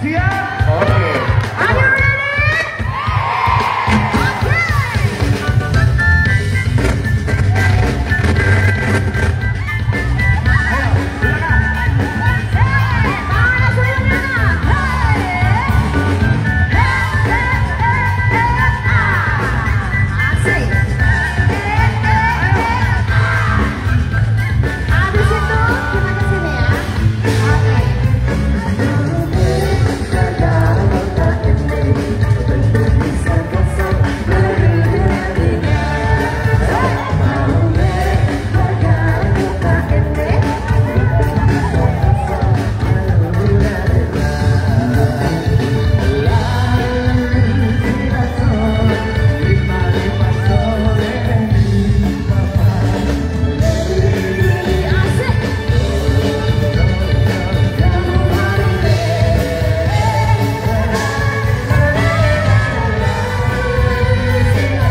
Se é